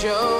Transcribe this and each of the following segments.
show.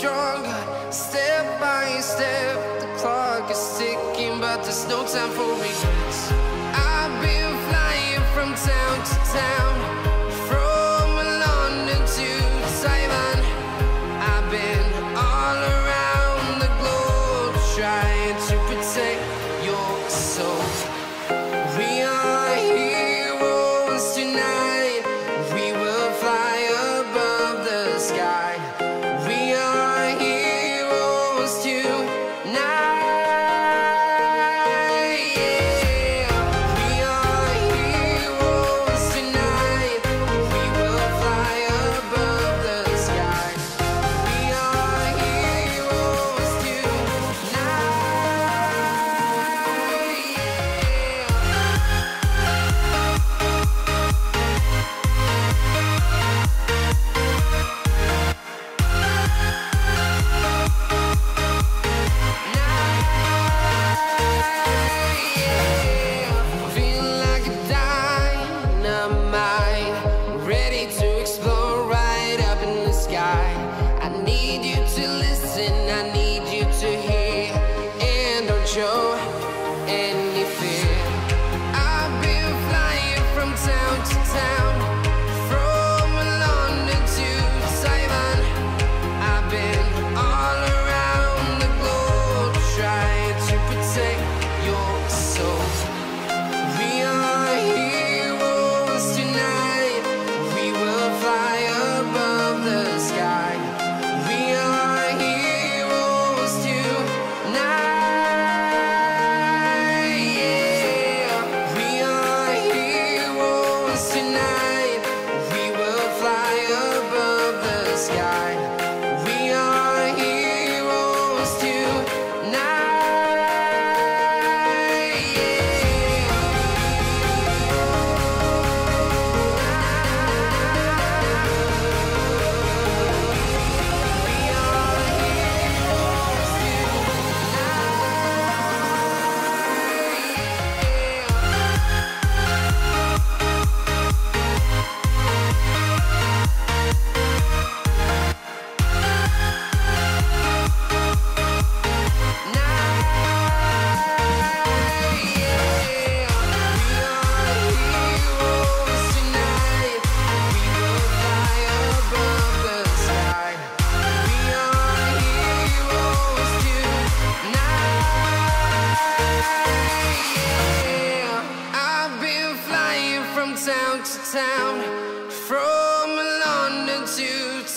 stronger. Step by step The clock is ticking But there's no time for me.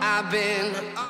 I've been.